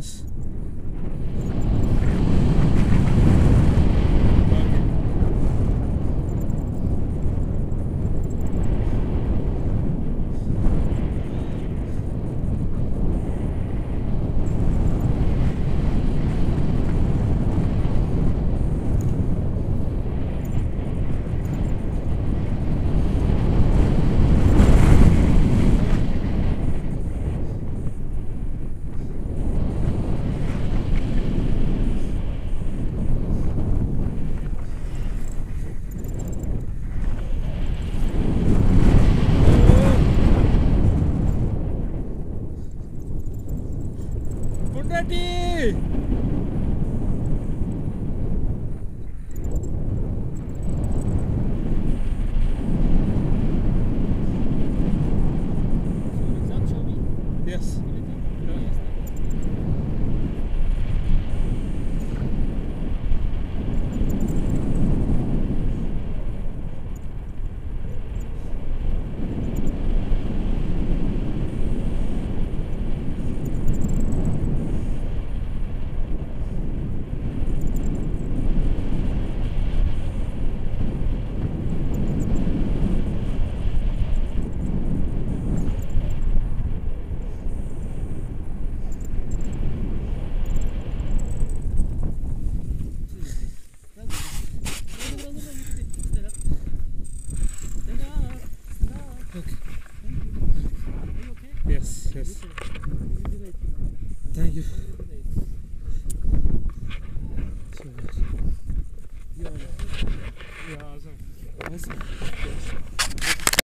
guys. Daddy Okay. okay? Yes, yes. Thank you. So much. Yeah, awesome. Awesome.